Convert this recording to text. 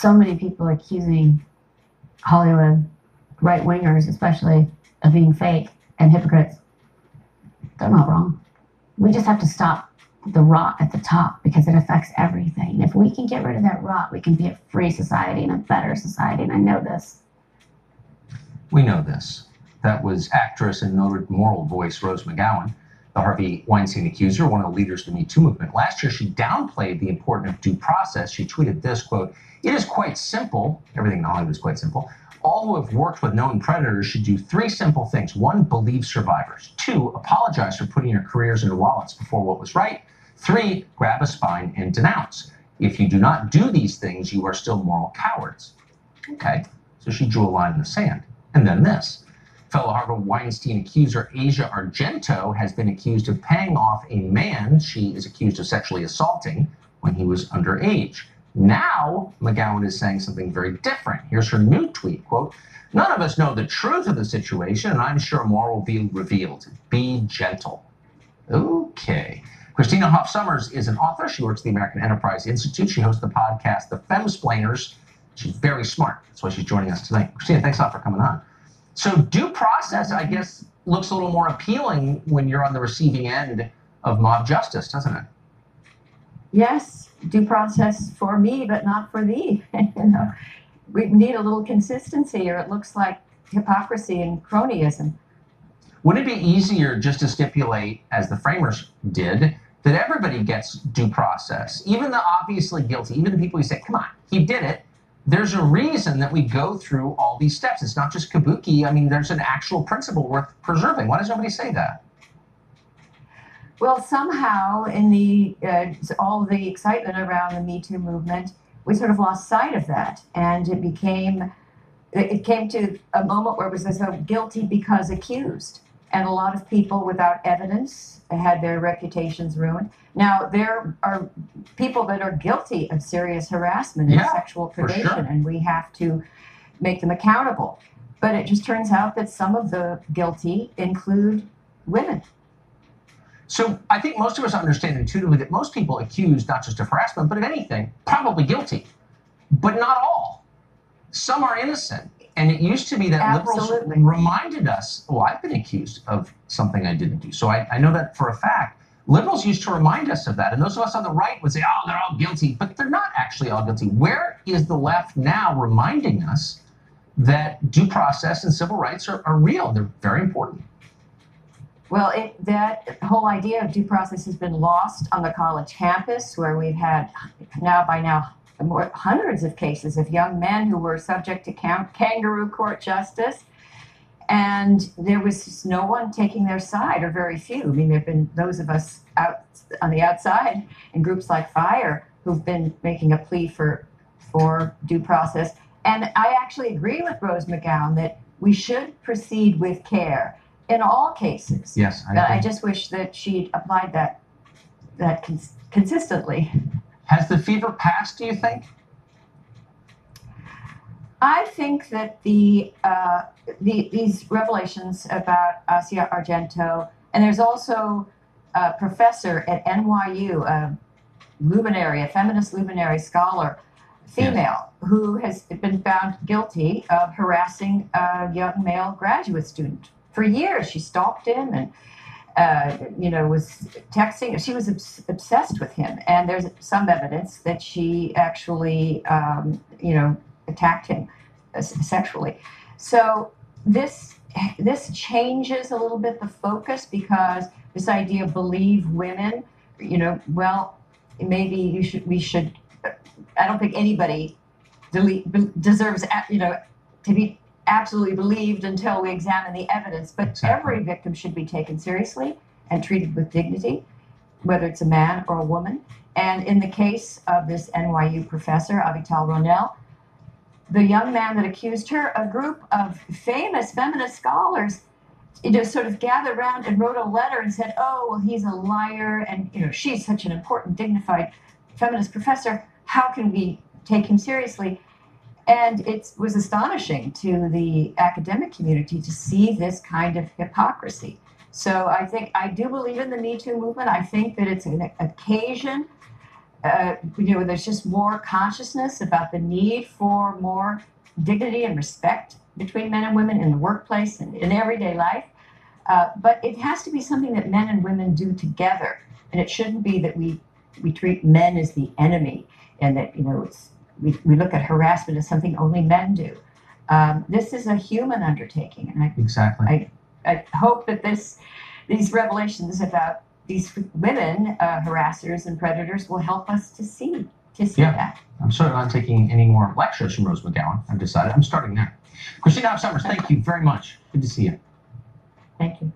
so many people accusing Hollywood right wingers, especially, of being fake and hypocrites. They're not wrong. We just have to stop the rot at the top because it affects everything. If we can get rid of that rot, we can be a free society and a better society. And I know this. We know this. That was actress and noted moral voice Rose McGowan, the Harvey Weinstein accuser, one of the leaders of the Me Too movement. Last year, she downplayed the importance of due process. She tweeted this quote, It is quite simple. Everything in Hollywood is quite simple. All who have worked with known predators should do three simple things. One, believe survivors. Two, apologize for putting your careers in your wallets before what was right. Three, grab a spine and denounce. If you do not do these things, you are still moral cowards. Okay, so she drew a line in the sand. And then this. Fellow Harvey Weinstein accuser Asia Argento has been accused of paying off a man she is accused of sexually assaulting when he was underage. Now, McGowan is saying something very different. Here's her new tweet, quote, None of us know the truth of the situation, and I'm sure more will be revealed. Be gentle. Okay. Christina Hoff Sommers is an author. She works at the American Enterprise Institute. She hosts the podcast, The Femsplainers. She's very smart. That's why she's joining us tonight. Christina, thanks a lot for coming on. So, due process, I guess, looks a little more appealing when you're on the receiving end of mob justice, doesn't it? Yes, due process for me, but not for thee. you know, we need a little consistency, or it looks like hypocrisy and cronyism. Wouldn't it be easier just to stipulate, as the framers did, that everybody gets due process, even the obviously guilty, even the people who say, "Come on, he did it." There's a reason that we go through all these steps. It's not just kabuki. I mean, there's an actual principle worth preserving. Why does nobody say that? Well, somehow, in the uh, all the excitement around the Me Too movement, we sort of lost sight of that, and it became it came to a moment where it was as though guilty because accused, and a lot of people without evidence had their reputations ruined. Now there are people that are guilty of serious harassment and sexual predation, sure. and we have to make them accountable. But it just turns out that some of the guilty include women. So I think most of us understand intuitively that most people accused not just of harassment, but of anything, probably guilty, but not all. Some are innocent. And it used to be that Absolutely. liberals reminded us, oh, I've been accused of something I didn't do. So I, I know that for a fact. Liberals used to remind us of that. And those of us on the right would say, oh, they're all guilty, but they're not actually all guilty. Where is the left now reminding us that due process and civil rights are, are real? They're very important. Well, it, that whole idea of due process has been lost on the college campus, where we've had now by now hundreds of cases of young men who were subject to kangaroo court justice, and there was no one taking their side, or very few. I mean, there have been those of us out on the outside in groups like Fire who've been making a plea for for due process. And I actually agree with Rose McGowan that we should proceed with care in all cases. Yes, I I just wish that she'd applied that that cons- consistently. Has the fever passed, do you think? I think that the, uh, the these revelations about Asia Argento, and there's also a professor at NYU, a luminary, a feminist luminary scholar, female, who has been found guilty of harassing a young male graduate student. For years, she stalked him and uh, you know, was texting. She was obs- obsessed with him, and there's some evidence that she actually, um, you know, attacked him uh, sexually. So this this changes a little bit the focus because this idea of believe women, you know, well, maybe you should we should. I don't think anybody deserves, you know, to be absolutely believed until we examine the evidence. But Exactly. every victim should be taken seriously and treated with dignity, whether it's a man or a woman. And in the case of this NYU professor, Avital Ronell, the young man that accused her, a group of famous feminist scholars, you know, sort of gathered around and wrote a letter and said, "Oh, well, he's a liar, and you know, she's such an important, dignified feminist professor. How can we take him seriously?" And it was astonishing to the academic community to see this kind of hypocrisy. So I think I do believe in the Me Too movement. I think that it's an occasion uh, you know, there's just more consciousness about the need for more dignity and respect between men and women in the workplace and in everyday life. Uh, but it has to be something that men and women do together, and it shouldn't be that we we treat men as the enemy and that you know it's we, we look at harassment as something only men do. Um, this is a human undertaking, and I Exactly. I hope that this, these revelations about these women uh, harassers and predators will help us to see to see Yeah. that. I'm certainly not taking any more lectures from Rose McGowan. I've decided I'm starting there. Christina Sommers, thank you very much. Good to see you. Thank you.